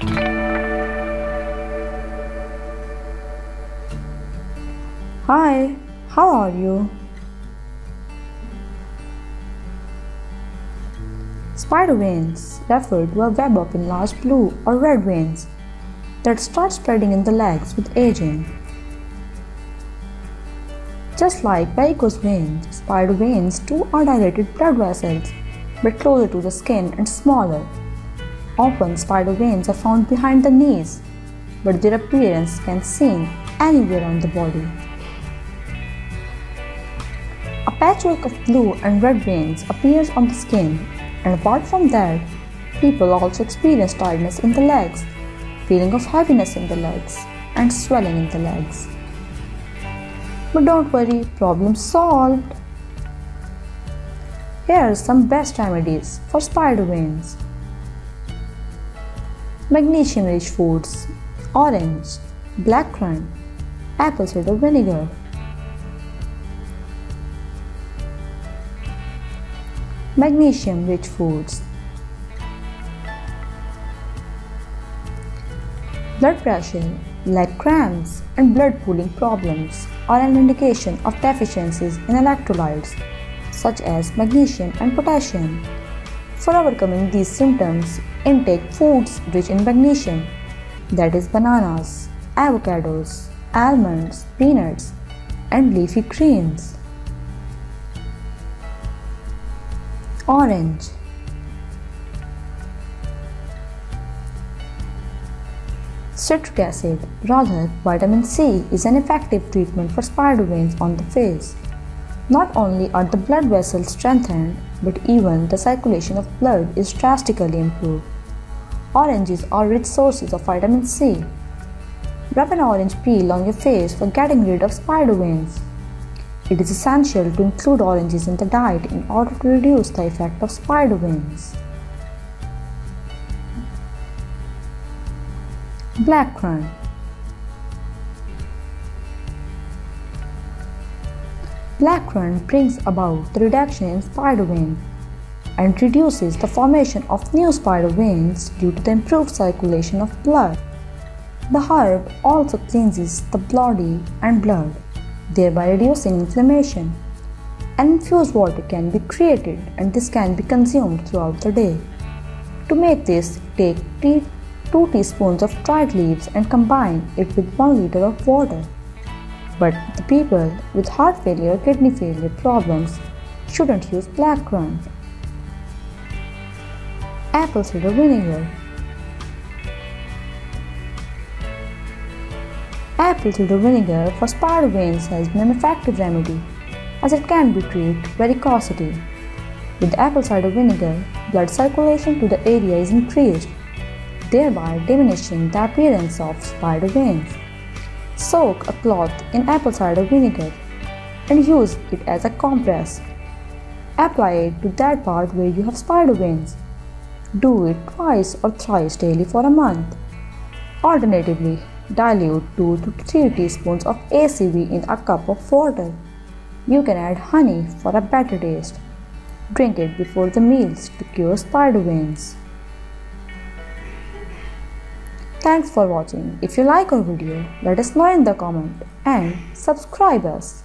Hi, how are you? Spider veins refer to a web of enlarged blue or red veins that start spreading in the legs with aging. Just like varicose veins, spider veins too are dilated blood vessels but closer to the skin and smaller. Often spider veins are found behind the knees, but their appearance can seen anywhere on the body. A patchwork of blue and red veins appears on the skin, and apart from that, people also experience tiredness in the legs, feeling of heaviness in the legs, and swelling in the legs. But don't worry, problem solved. Here are some best remedies for spider veins. Magnesium rich foods orange, blackcurrant, apple cider vinegar. Magnesium rich foods Blood pressure, leg cramps, and blood pooling problems are an indication of deficiencies in electrolytes such as magnesium and potassium. For overcoming these symptoms, intake foods rich in magnesium, that is, bananas, avocados, almonds, peanuts, and leafy greens. Orange Citric acid, rather vitamin C, is an effective treatment for spider veins on the face. Not only are the blood vessels strengthened, but even the circulation of blood is drastically improved. Oranges are rich sources of vitamin C. Rub an orange peel on your face for getting rid of spider veins. It is essential to include oranges in the diet in order to reduce the effect of spider veins. Blackcurrant Blackcurrant brings about the reduction in spider vein and reduces the formation of new spider veins due to the improved circulation of blood. The herb also cleanses the body and blood, thereby reducing inflammation. An infused water can be created and this can be consumed throughout the day. To make this, take 2 teaspoons of dried leaves and combine it with 1 liter of water. But the people with heart failure kidney failure problems shouldn't use blackcurrant. Apple cider vinegar. Apple cider vinegar for spider veins has been an effective remedy as it can be treated varicosity. With apple cider vinegar, blood circulation to the area is increased thereby diminishing the appearance of spider veins. Soak a cloth in apple cider vinegar and use it as a compress. Apply it to that part where you have spider veins. Do it twice or thrice daily for a month. Alternatively, dilute 2 to 3 teaspoons of ACV in a cup of water. You can add honey for a better taste. Drink it before the meals to cure spider veins. Thanks for watching. If you like our video, let us know in the comment and subscribe us.